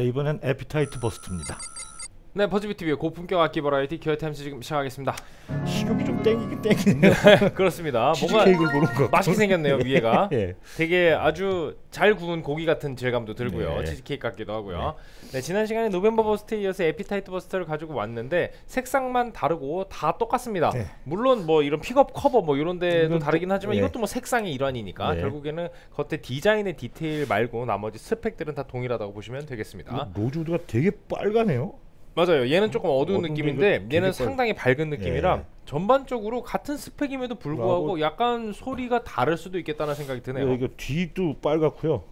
네 이번엔 Appetite Burst입니다. 네, 버즈비 TV의 고품격 악기 버라이어티 Gear Times 지금 시작하겠습니다. 식욕이 좀 땡기긴 땡기네요. 그렇습니다. 뭔가. 맛있게 생겼네요 위에가. 예. 되게 아주 잘 구운 고기 같은 질감도 들고요. 네. 치즈케이크 같기도 하고요. 네, 지난 시간에 노벤버 버스트에 이어서 Appetite Burst를 가지고 왔는데 색상만 다르고 다 똑같습니다. 네. 물론 뭐 이런 픽업 커버 뭐 이런 데도 다르긴 또- 하지만 예. 이것도 뭐 색상의 일환이니까 네. 결국에는 겉에 디자인의 디테일 말고 나머지 스펙들은 다 동일하다고 보시면 되겠습니다. 로즈우드가 되게 빨가네요. 맞아요. 얘는 조금 어두운 어두운데 느낌인데 얘는 빨- 상당히 밝은 느낌이라 예. 전반적으로 같은 스펙임에도 불구하고 약간 소리가 다를 수도 있겠다는 생각이 드네요. 네, 이거 뒤도 빨갛고요.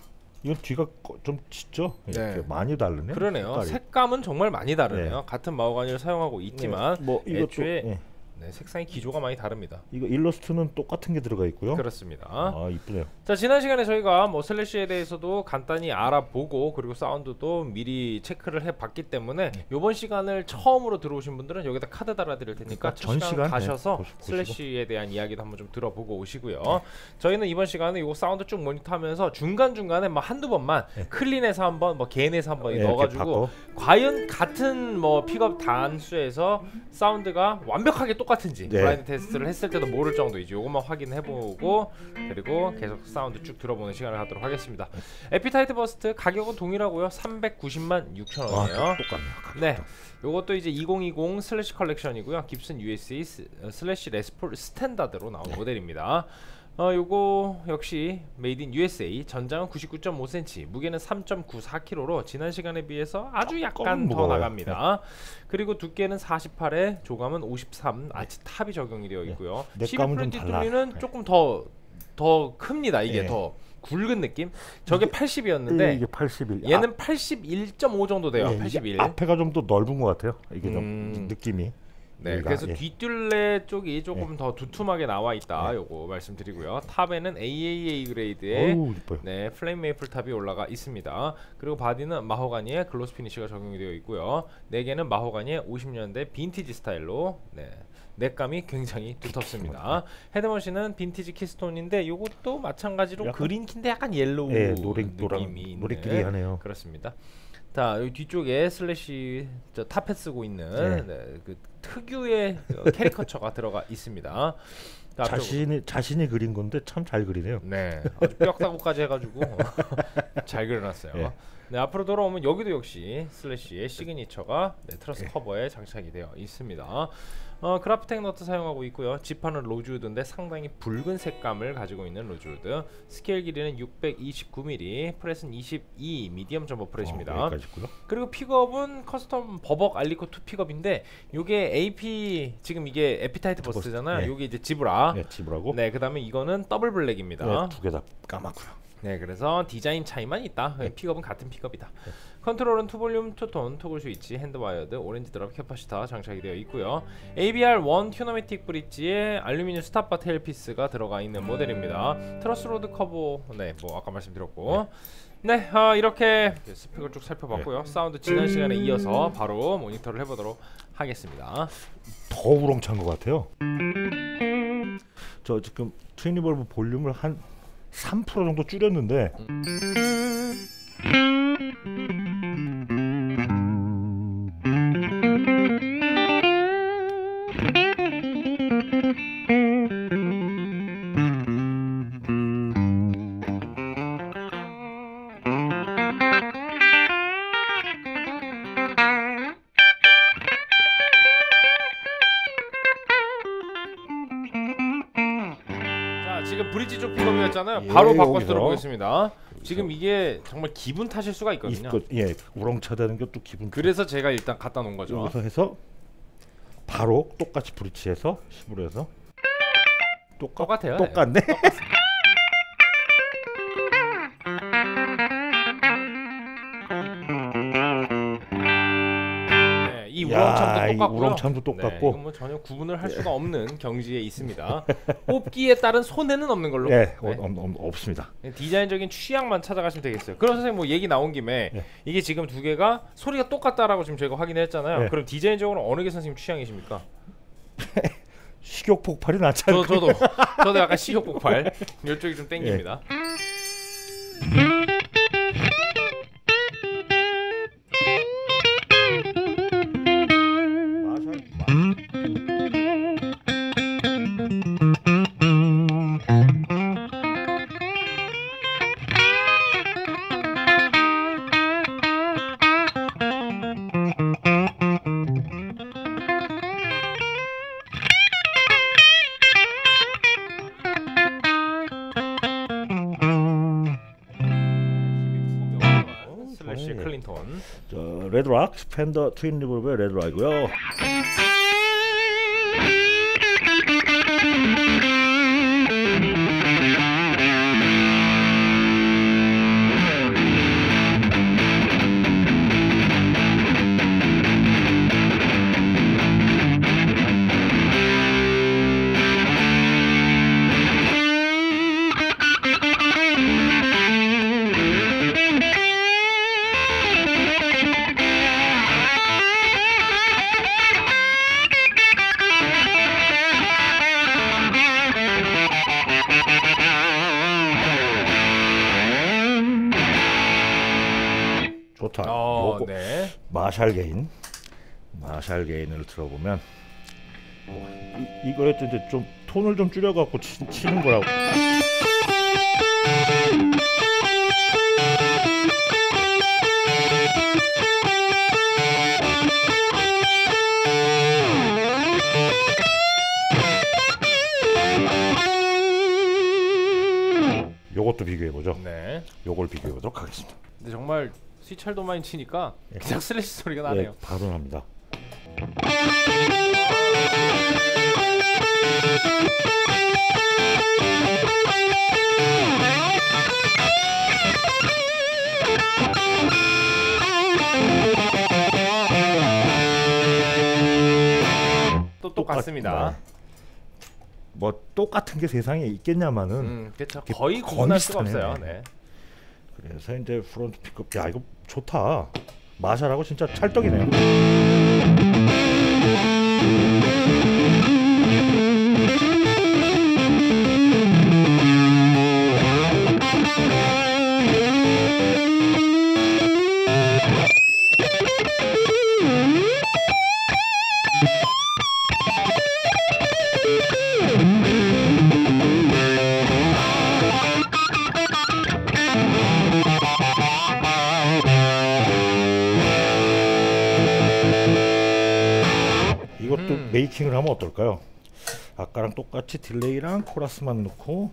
이건 뒤가 꺼- 좀 짙죠? 네. 많이 다르네. 그러네요. 색깔이. 색감은 정말 많이 다르네요. 네. 같은 마호가니를 사용하고 있지만 네, 뭐 이것도 애초에 예. 네, 색상의 기조가 많이 다릅니다. 이거 일러스트는 똑같은 게 들어가 있고요. 그렇습니다. 아 이쁘네요. 자 지난 시간에 저희가 뭐 슬래시에 대해서도 간단히 알아보고 그리고 사운드도 미리 체크를 해봤기 때문에 네. 이번 시간을 처음으로 들어오신 분들은 여기다 카드 달아드릴 테니까 그러니까 첫전 시간 네, 가셔서 보시고. 슬래시에 대한 이야기도 한번 좀 들어보고 오시고요. 저희는 이번 시간에 이거 사운드 쭉 모니터하면서 중간 중간에 뭐 한두 번만 clean해서 한번 뭐 gain에서 한번 네, 넣어가지고. 과연 같은 뭐 픽업 단수에서 사운드가 완벽하게 똑 같은지 네. blind test를 했을 때도 모를 정도인지. 요것만 확인해보고 그리고 계속 사운드 쭉 들어보는 시간을 갖도록 하겠습니다. Appetite Burst 가격은 동일하고요. 390만 6천원이에요. 아, 똑같네요. 가격도. 네. 요것도 이제 2020 슬래시 컬렉션이고요. 깁슨 USA 스- 어, 슬래시 Les Paul Standard로 나온 모델입니다 어 요거 역시 made in USA 전장은 99.5cm 무게는 3.94kg로 지난 시간에 비해서 아주 약간 더. 나갑니다 그리고 두께는 48에 조감은 53 arch top이 적용이 되어 있고요 네, 12 neck감은 좀 프렌티 달라요. 둘레는 네. 조금 더 더 큽니다 이게 네. 더 굵은 느낌 저게 네, 80이었는데 이게 81. 얘는 81.5 정도 돼요 예, 이게 81 앞에가 좀 더 넓은 것 같아요. 이게 음. 좀 느낌이. 네, 여기가, 그래서 예. 뒤 둘레 쪽이 조금 더 두툼하게 나와 있다. 네. 요거 말씀드리고요. top에는 AAA grade의. 네, flame maple top이 올라가 있습니다. 그리고 바디는 마호가니의 gloss finish가 적용이 되어 있고요. neck은 마호가니의 50년대 빈티지 스타일로 네. neck감이 굉장히 두텁습니다. head machine은 빈티지 keystone인데 요것도 마찬가지로 약간- green key인데 약간 yellow 예, 노랭 노랑 느낌이 있는 노리끼리하네요. 그렇습니다. 자 여기 뒤쪽에 Slash 저 top에 쓰고 있는 네. 네, 그 특유의 어, 캐리커처가 들어가 있습니다. 자. 자신이 자신이 그린 건데 참 잘 그리네요. 네, 아주 뼈다구까지 해가지고 잘 그려놨어요. 예. 네, 앞으로 돌아오면 여기도 역시 Slash의 signature가 네, truss 예. 커버에 장착이 되어 있습니다. 어, Graph Tech 너트 사용하고 있고요. 지판은 rosewood인데 상당히 붉은 색감을 가지고 있는 로즈우드. 스케일 길이는 629mm, fret은 22 medium jumbo fret입니다. 어. 그리고 픽업은 Custom Burstbucker Alnico 2 픽업인데 요게 AP 지금 이게 에피타이트 버스, 버스잖아요. 예. 요게 이제 zebra. 네, zebra라고. 네, 그 다음에 이거는 double black입니다. 네, 두개 다 까맣고요. 네, 그래서 디자인 차이만 있다. 네. 픽업은 같은 픽업이다. 컨트롤은 two volume, two tone, toggle switch, hand-wired, orange drop capacitor 장착이 되어 있고요. ABR1 Tune-O-Matic bridge에 알루미늄 stop bar tailpiece가 들어가 있는 모델입니다. truss rod 커버, 네, 뭐 아까 말씀드렸고. 네, 아, 이렇게 스펙을 쭉 살펴봤고요. 사운드 지난 시간에 이어서 바로 모니터를 해보도록 하겠습니다. 더 우렁찬 것 같아요. 저 지금 Twin Reverb 볼륨을 한 3% 정도 줄였는데 자, 지금 브릿지 쪽 픽업이었잖아요. 예, 바로 바꿔서. 들어보겠습니다. 지금 이게 정말 기분 탓일 수가 있거든요. 이거 예 우렁차다는 게또 기분 그래서 제가 일단 갖다 놓은 거죠. 여기서 해서 바로 똑같이 브릿지해서 10으로 해서 똑같 똑같아요. 똑같네. 네, 이 우렁참도 이 똑같고요. 우렁참도 네, 똑같고. 이건 뭐 전혀 구분을 할 수가 없는 경지에 있습니다. 뽑기에 따른 손해는 없는 걸로. 네, 어, 네. 어, 어, 없습니다. 디자인적인 취향만 찾아가시면 되겠어요. 그럼 선생님 뭐 얘기 나온 김에 네. 이게 지금 두 개가 소리가 똑같다라고 지금 저희가 확인했잖아요. 네. 그럼 디자인적으로 어느 게 선생님 취향이십니까? 식욕 폭발이 낫지 저, 않을까? 저도 저도 약간 식욕 폭발 이쪽이 좀 땡깁니다. 저 레드락 펜더 트윈 리볼브의 레드락이고요. 좋다. 어, 요거 네. 마샬 게인, 마샬 게인을 들어보면 뭐, 이, 또 이제 좀 톤을 좀 줄여갖고 치, 치는 거라고. 요것도 비교해 보죠. 네. 요걸 비교해 보도록 하겠습니다. 근데 정말 스위찰도 많이 치니까 예. 그냥 슬래시 소리가 예, 나네요. 바로 납니다. 또 똑같습니다. 네. 뭐 똑같은 게 세상에 있겠냐마는 음, 그렇죠. 거의 구분할 수가. 없어요. 네. 그래서 이제 front 픽업 야 이거 좋다. Marshall하고 진짜 찰떡이네요 메이킹을 하면 어떨까요? 아까랑 똑같이 딜레이랑 코러스만 넣고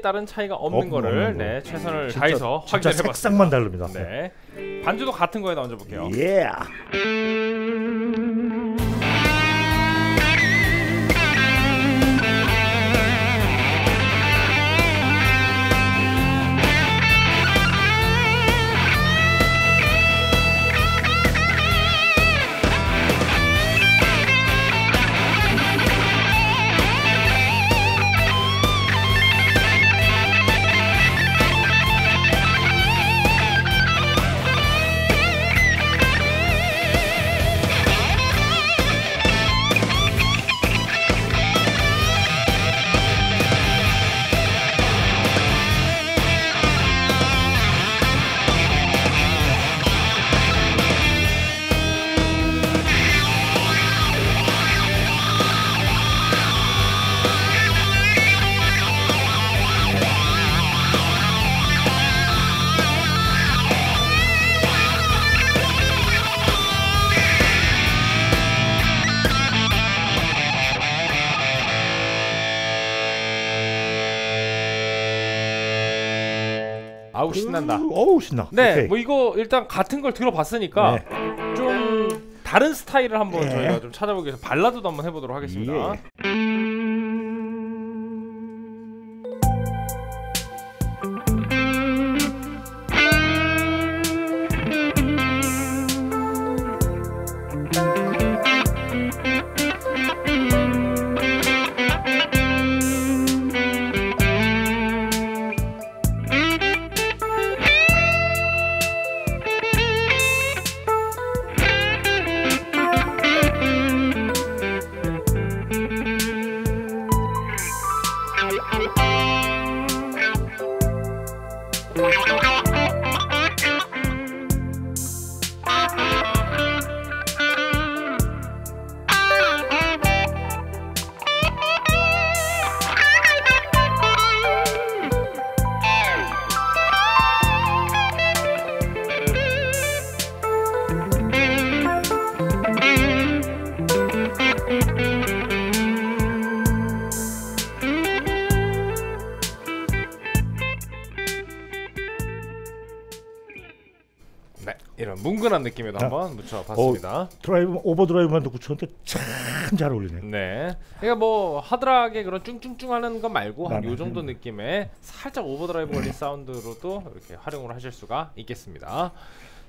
따른 차이가 없는 없는 거를 없는 거. 네, 최선을 다해서 진짜 확인해 봤습니다. 색상만 다릅니다 네. 반주도 같은 거에다 얹어 볼게요. 예 아우 신난다. 으, 어우 신나. 네, 오케이. 뭐 이거 일단 같은 걸 들어봤으니까 네. 좀 다른 스타일을 한번 네. 저희가 좀 찾아보기 위해서 발라드도 한번 해보도록 하겠습니다. 예. 뭉근한 느낌에도 자. 한번 묻혀 봤습니다. 드라이브 overdrive만 듣고 쳤는데 참잘 어울리네. 네, 그러니까 뭐 hard rock의 그런 쭝쭝쭝하는 것 말고 한 네, 요 네. 정도 느낌의 살짝 overdrive 걸린 사운드로도 이렇게 활용을 하실 수가 있겠습니다.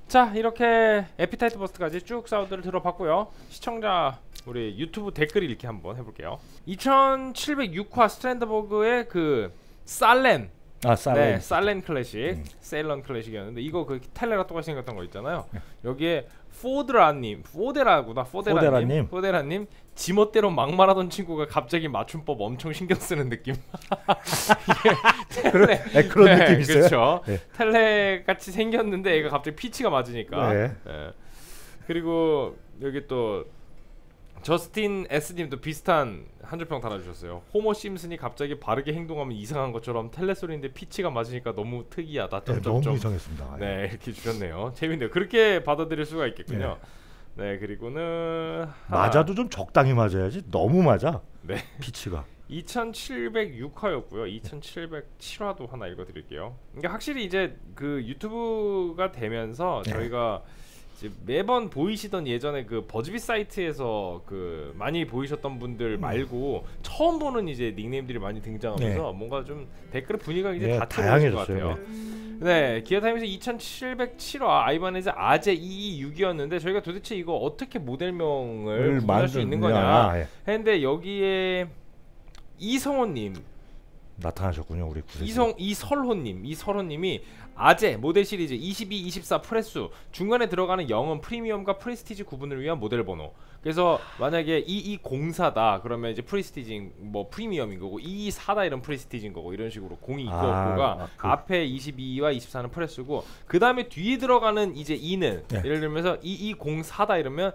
자, 이렇게 Appetite Burst까지 쭉 사운드를 들어봤고요. 시청자 우리 유튜브 댓글 읽기 한번 해볼게요. 2706화 Strandberg의 그 Salen 아 Salen. 네, Salen 클래식, 음. Salen 클래식이었는데 이거 그 Tele가 똑같이 생겼던 거 있잖아요. 네. 여기에 포드라님, 포데라구나, 포데라님, 포데라님. 포데라님, 지멋대로 막말하던 친구가 갑자기 맞춤법 엄청 신경 쓰는 느낌. 이게 Tele, 네, 그런 느낌 있어요. 그렇죠. 네. Tele 같이 생겼는데 얘가 갑자기 pitch가 맞으니까. 네. 예. 그리고 여기 또 저스틴 S님도 비슷한 한 줄평 달아주셨어요. 호머 심슨이 갑자기 바르게 행동하면 이상한 것처럼 Tele 소리인데 pitch가 맞으니까 너무 특이하다. 네. 너무 이상했습니다. 네 이렇게 주셨네요. 재밌네요. 그렇게 받아들일 수가 있겠군요. 네, 그리고는 하나. 맞아도 좀 적당히 맞아야지. 너무 맞아. 네. 피치가. 2706화였고요. 2707화도 하나 읽어드릴게요. 그러니까 확실히 이제 그 유튜브가 되면서 네. 저희가 매번 보이시던 예전에 그 버즈비 사이트에서 그 많이 보이셨던 분들 음. 말고 처음 보는 이제 닉네임들이 많이 등장하면서 뭔가 좀 댓글의 분위기가 이제 네, 다 틀어진 것 다양해졌어요. 같아요. 네, 기어타임에서 2707화 Ibanez AZ 226이었는데 저희가 도대체 이거 어떻게 모델명을 구분할 수 있는 거냐. 예. 했는데 여기에 이성호님, 나타나셨군요 우리 구세. 이성 이설호님, 이설호님이 AZ 모델 시리즈 22, 24 fret 수 중간에 들어가는 0은 프리미엄과 Prestige 구분을 위한 모델 번호. 그래서 만약에 2204다 그러면 이제 Prestige 뭐 프리미엄인 거고 224다 이런 Prestige인 거고 이런 식으로 공이 있고 아, 없고가 아, 그- 앞에 22와 24는 프레스고 그 다음에 뒤에 들어가는 이제 2는 네. 예를 들면서 2204다 이러면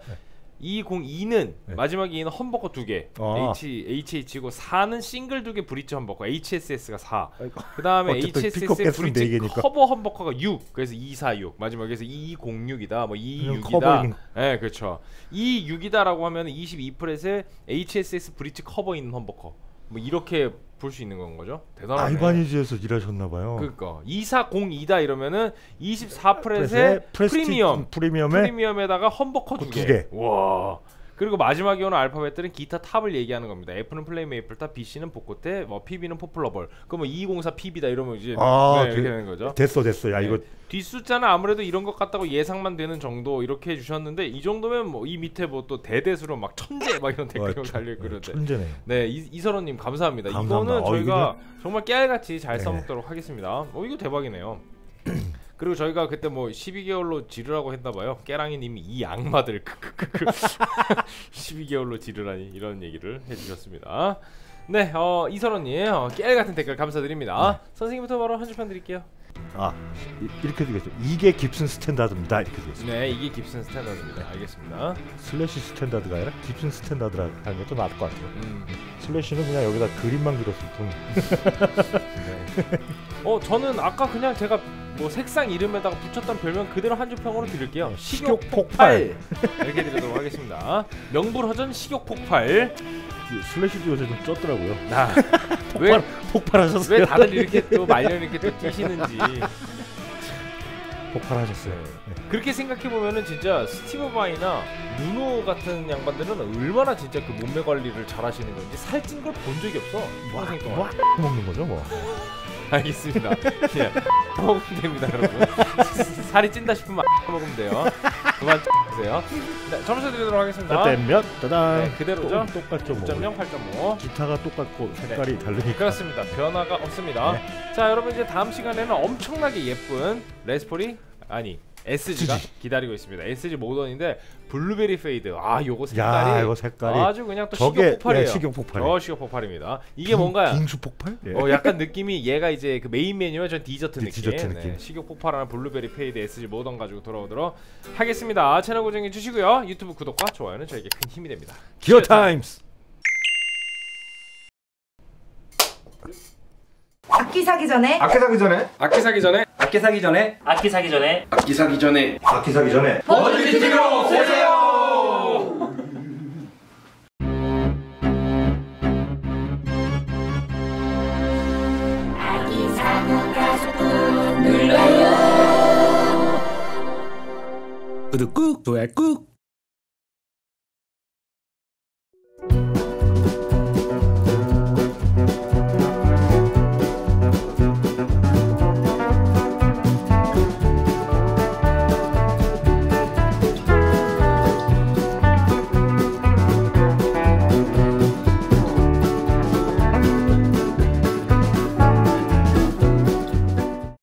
202는 네. 마지막 2는 험버거 두 개, 아. H HH고 4는 싱글 두 개 브릿지 험버거, HSS가 4. 아이고. 그 다음에 어쨌든 HSS 픽업 개수는 네 브릿지 개니까. 커버 험버커가 6 그래서 246 마지막에서 2206이다 뭐 그냥 26이다 커버인- 예 그렇죠 26이다라고 하면 22프렛에 HSS 브릿지 커버 있는 험버커 뭐 이렇게 볼 수 있는 건 거죠 대단하네 Ibanez에서 일하셨나 봐요. 그니까 2402다 이러면은 24 fret에 프리미엄 프리미엄에 프리미엄에다가 humbucker 그 두. 개. 와. 그리고 마지막에 오는 알파벳들은 기타 top을 얘기하는 겁니다. F는 flame maple top, BC는 bocote, 뭐 PB는 poplar burl. 그럼 뭐204 PB다 이러면 이제 아, 네, 이렇게 그- 되는 거죠. 됐어 됐어. 야 네. 이거 뒷숫자는 아무래도 이런 것 같다고 예상만 되는 정도 이렇게 해주셨는데 이 정도면 뭐 이 밑에 뭐 또 대댓글로 막 천재 막 이런 댓글이 어, 달려 있고 네, 그런데 천재네. 네 이, 이설호님 감사합니다. 감사합니다. 이거는 어, 저희가 정말 깨알같이 잘 네. 써먹도록 하겠습니다. 어 이거 대박이네요. 그리고 저희가 그때 뭐 12개월로 지르라고 했나봐요. 깨랑이님이 이 악마들 크크크크 12개월로 지르라니 이런 얘기를 해주셨습니다. 네, 어, 이설호님 어, 깨알 같은 댓글 감사드립니다. 네. 선생님부터 바로 한 줄평 드릴게요. 아 이, 이렇게 되겠죠. 이게 Gibson Standard입니다. 이렇게 되겠어. 네, 이게 깁슨 스탠다드입니다. 알겠습니다. Slash Standard가 아니라 Gibson Standard라 하는 것도 나을 것 같아요. 음, Slash는 그냥 여기다 그림만 그렸을 뿐. 네. 어, 저는 아까 그냥 제가 뭐 색상 이름에다가 붙였던 별명 그대로 한 줄 평으로 드릴게요. 네, 식욕 폭발 이렇게 드리도록 하겠습니다. 명불허전 식욕 폭발. 그 Slash도 요새 좀 쪘더라고요. 나 왜, 폭발하셨어요. 왜 다들 이렇게 또 말년 이렇게 또 뛰시는지 폭발하셨어요. 네. 그렇게 생각해 보면은 진짜 스티브 바이나 누노 같은 양반들은 얼마나 진짜 그 몸매 관리를 잘하시는 건지 살찐 걸 본 적이 없어. 평생 동안. 뭐 먹는 거죠, 뭐. 알겠습니다. 예. 먹으면 됩니다, 여러분. 살이 찐다 싶으면 먹으면 돼요. 그만 보세요. 네, 점수 드리도록 하겠습니다. 그때 몇? 따단. 네, 그대로죠? 또, 똑같죠, 뭐. 9.0, 8.5. 기타가 똑같고 색깔이 다르니까. 네. 그렇습니다. 변화가 없습니다. 자, 여러분 이제 다음 시간에는 엄청나게 예쁜 레스폴이 아니 SG가 기다리고 있습니다. SG 모던인데 블루베리 페이드. 아, 요거 색깔이 야, 이거 색깔이 아주 그냥 또 저게 식욕 폭발이에요. 예, 식욕 폭발. 어, 식욕 폭발입니다. 이게 뭔가 빙수 폭발? 예. 어 약간 느낌이 얘가 이제 그 메인 메뉴와 전 디저트 디- 느낌. 디저트 느낌. 네, 식욕 폭발하는 Blueberry Fade SG Modern 가지고 돌아오도록 하겠습니다. 채널 고정해 주시고요. 유튜브 구독과 좋아요는 저에게 큰 힘이 됩니다. Gear Times. 악기 사기 전에? 악기 사기 전에? 악기 사기 전에? 악기 사기 전에? 악기 사기 전에? 악기 사기 전에? 악기 사기 전에? 버즈비티비로 오세요. 구독 꾹 좋아요 꾹